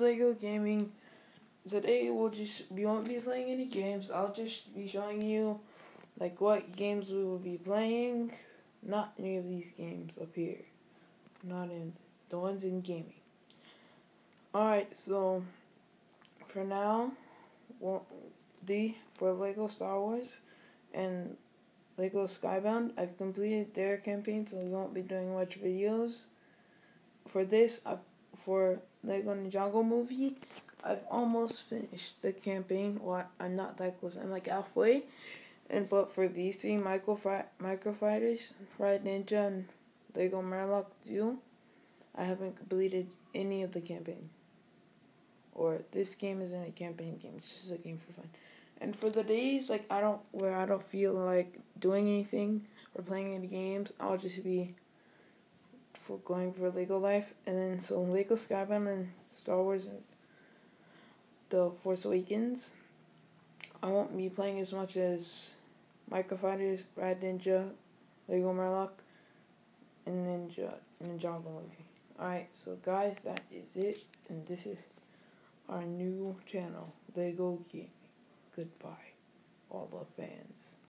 Lego Gaming. Today we'll just we won't be playing any games. I'll just be showing you like what games we will be playing. Not any of these games up here. Not in the ones in gaming. Alright, so for now, the for Lego Star Wars and Lego Skybound, I've completed their campaign, so we won't be doing much videos. For this, I've for Lego Ninjago movie, I've almost finished the campaign. Well, I'm not that close. I'm like halfway. And but for these three micro micro fighters, Ride Ninja and Lego Murloc Duel, I haven't completed any of the campaign. Or this game isn't a campaign game. It's just a game for fun. And for the days like I don't where I don't feel like doing anything or playing any games, I'll just be for going for Lego Life, and then so Lego Skybound and Star Wars and The Force Awakens. I won't be playing as much as Micro Fighters, Ride Ninja, Lego Murloc, and Ninja Ninjago movie. Alright, so guys, that is it, and this is our new channel, Lego Gaming. Goodbye, all the fans.